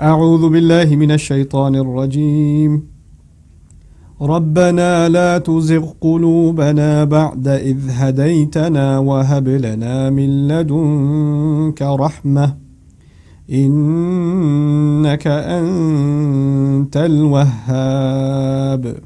أعوذ بالله من الشيطان الرجيم. ربنا لا تزغ قلوبنا بعد إذ هديتنا وهب لنا من لدنك رحمة. إنك أنت الوهاب.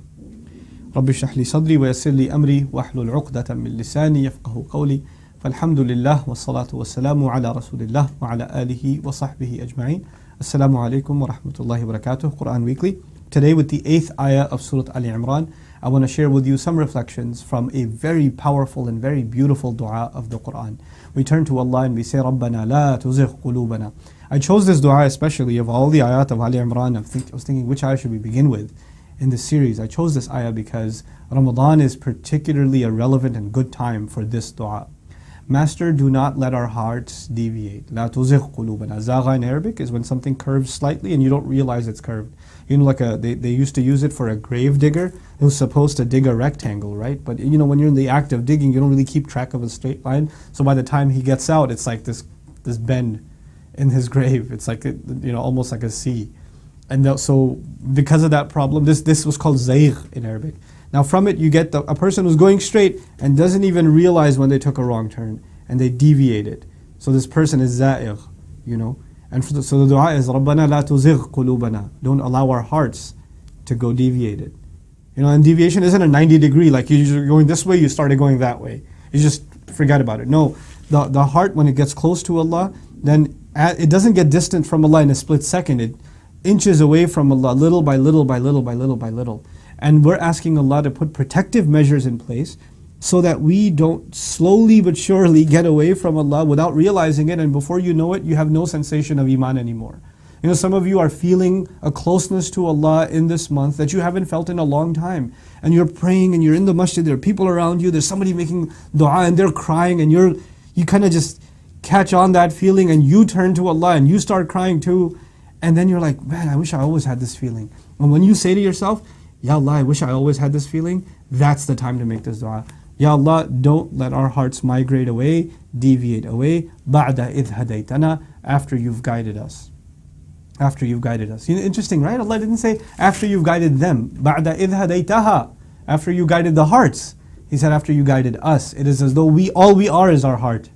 رب اشرح لي صدري ويسر لي أمري واحلل عقدة من لساني يفقه قولي. فالحمد لله والصلاة والسلام على رسول الله وعلى آله وصحبه أجمعين. Assalamu alaikum wa rahmatullahi wa barakatuh, Quran Weekly. Today, with the eighth ayah of Surah Al Imran, I want to share with you some reflections from a very powerful and very beautiful dua of the Quran. We turn to Allah and we say, Rabbana la tuzigh qulubana. I chose this dua especially of all the ayat of Al Imran. I was thinking which ayah should we begin with in this series. I chose this ayah because Ramadan is particularly a relevant and good time for this dua. Master, do not let our hearts deviate. La tuzigh qulubana. Zagha in Arabic is when something curves slightly and you don't realize it's curved. You know, like a they, they used to use it for a grave digger who's supposed to dig a rectangle, right? But you know, when you're in the act of digging, you don't really keep track of a straight line. So by the time he gets out, it's like this this bend in his grave. It's like a, you know, almost like a C. And so because of that problem, this, this was called zayg in Arabic. Now from it you get the, a person who's going straight and doesn't even realize when they took a wrong turn and they deviated. So this person is za'igh, you know. And the, so the dua is رَبَّنَا لَا تُزِغْ قُلُوبَنَا Don't allow our hearts to go deviated. You know, and deviation isn't a 90 degree, like you're going this way, you started going that way. You just forget about it. No, the, the heart, when it gets close to Allah, then it doesn't get distant from Allah in a split second. It, inches away from Allah, little by little by little by little by little. And we're asking Allah to put protective measures in place so that we don't slowly but surely get away from Allah without realizing it. And before you know it, you have no sensation of Iman anymore. You know, some of you are feeling a closeness to Allah in this month that you haven't felt in a long time. And you're praying and you're in the masjid, there are people around you, there's somebody making dua and they're crying and you're you kind of just catch on that feeling and you turn to Allah and you start crying too. And then you're like, man, I wish I always had this feeling. And when you say to yourself, Ya Allah, I wish I always had this feeling, that's the time to make this dua. Ya Allah, don't let our hearts migrate away, deviate away, ba'da idh hadaytana, after you've guided us. After you've guided us. You know, interesting, right? Allah didn't say after you've guided them. Ba'da idh hadaytaha, after you guided the hearts. He said after you guided us. It is as though we all we are is our heart.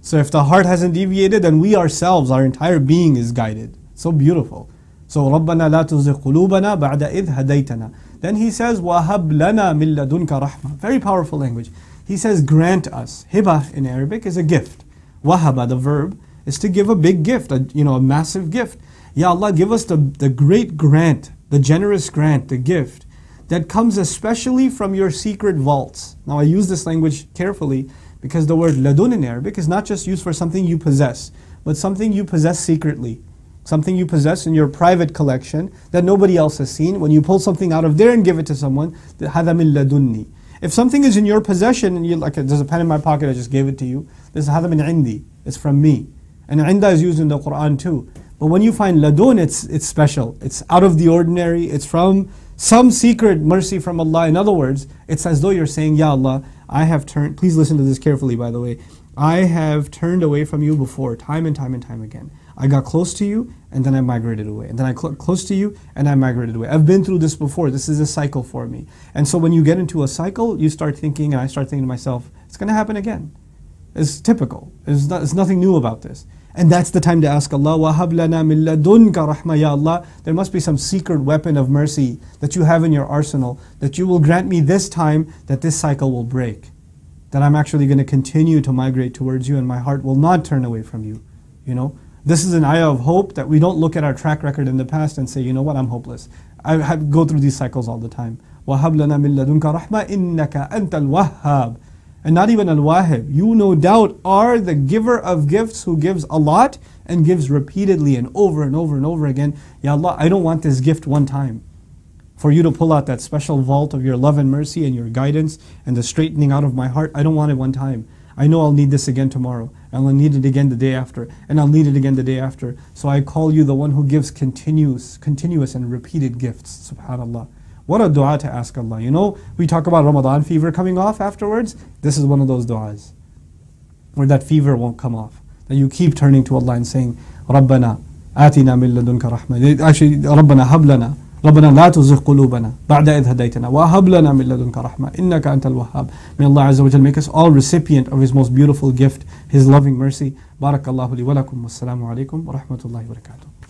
So if the heart hasn't deviated, then we ourselves, our entire being is guided. So beautiful. So رَبَّنَا لَا تُزِغْ قُلُوبَنَا بَعْدَ إِذْ هَدَيْتَنَا Then he says وَهَبْ لَنَا مِن لَدُنْكَ رَحْمَةً Very powerful language. He says grant us. Hiba in Arabic is a gift. Wahaba, the verb, is to give a big gift, a, you know, a massive gift. Ya Allah, give us the, the great grant, the generous grant, the gift that comes especially from your secret vaults. Now I use this language carefully because the word ladun in Arabic is not just used for something you possess, but something you possess secretly something you possess in your private collection that nobody else has seen. When you pull something out of there and give it to someone, هذا من لدني. If something is in your possession and you like, there's a pen in my pocket, I just gave it to you. This is هذا من عندي. It's from me. And inda is used in the Quran too. But when you find ladun, it's it's special. It's out of the ordinary. It's from some secret mercy from Allah. In other words, it's as though you're saying, Ya Allah, I have turned. Please listen to this carefully, by the way. I have turned away from you before, time and time and time again. I got close to you and then I migrated away. And then I cl- close to you and I migrated away. I've been through this before. This is a cycle for me. And so when you get into a cycle, you start thinking, and I start thinking to myself, it's going to happen again. It's typical. There's, not, there's nothing new about this. And that's the time to ask Allah, وَهَبْ لَنَا مِن لَدُنْكَ رَحْمَةً Ya Allah, there must be some secret weapon of mercy that you have in your arsenal that you will grant me this time that this cycle will break. That I'm actually going to continue to migrate towards you and my heart will not turn away from you. You know, this is an ayah of hope that we don't look at our track record in the past and say, you know what, I'm hopeless. I have, go through these cycles all the time. وَهَبْ لَنَا مِن لَدُنْكَ رَحْمَةً إِنَّكَ أَنْتَ الْوَهَّابِ And not even al-wahib. You no doubt are the giver of gifts who gives a lot and gives repeatedly and over and over and over again. Ya Allah, I don't want this gift one time. For you to pull out that special vault of your love and mercy and your guidance and the straightening out of my heart, I don't want it one time. I know I'll need this again tomorrow, and I'll need it again the day after, and I'll need it again the day after. So I call you the one who gives continuous, continuous and repeated gifts. Subhanallah. What a dua to ask Allah. You know, we talk about Ramadan fever coming off afterwards. This is one of those duas where that fever won't come off. That you keep turning to Allah and saying, Rabbana, atina min ladunka rahma." Actually, Rabbana hablana ربنا لا تزغ قلوبنا بعد إذ هديتنا وهب لنا من لدنك رحمة. إنك أنت الوهاب. May Allah wa Jal make us all recipient of His most beautiful gift, His loving mercy. بارك الله لي ولكم. والسلام عليكم ورحمة الله وبركاته.